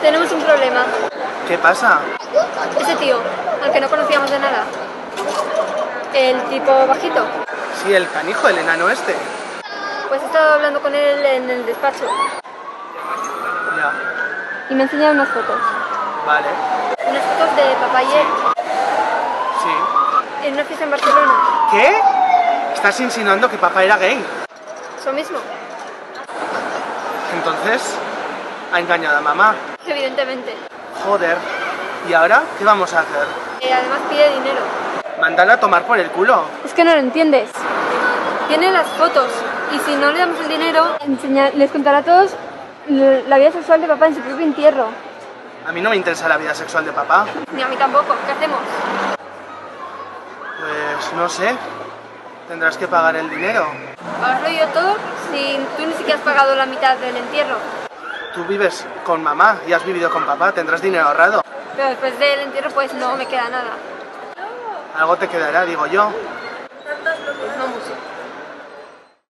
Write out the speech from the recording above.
Tenemos un problema. ¿Qué pasa? Ese tío, al que no conocíamos de nada. El tipo bajito. Sí, el canijo, el enano este. Pues he estado hablando con él en el despacho Ya, y me ha enseñado unas fotos. vale. Unas fotos de papá y él Sí. en una fiesta en Barcelona. ¿Qué? ¿Estás insinuando que papá era gay? Eso mismo, Entonces, ha engañado a mamá. Evidentemente. Joder. ¿Y ahora qué vamos a hacer? Eh, además pide dinero. Mándala a tomar por el culo. Es que no lo entiendes. Tiene las fotos y si no le damos el dinero, enseña- les contará a todos la vida sexual de papá en su propio entierro. A mí no me interesa la vida sexual de papá. Ni a mí tampoco. ¿Qué hacemos? Pues no sé. Tendrás que pagar el dinero. Pagarlo yo todo si tú ni siquiera has pagado la mitad del entierro. Tú vives con mamá y has vivido con papá. Tendrás dinero ahorrado. Pero después del entierro pues no me queda nada. Algo te quedará, digo yo.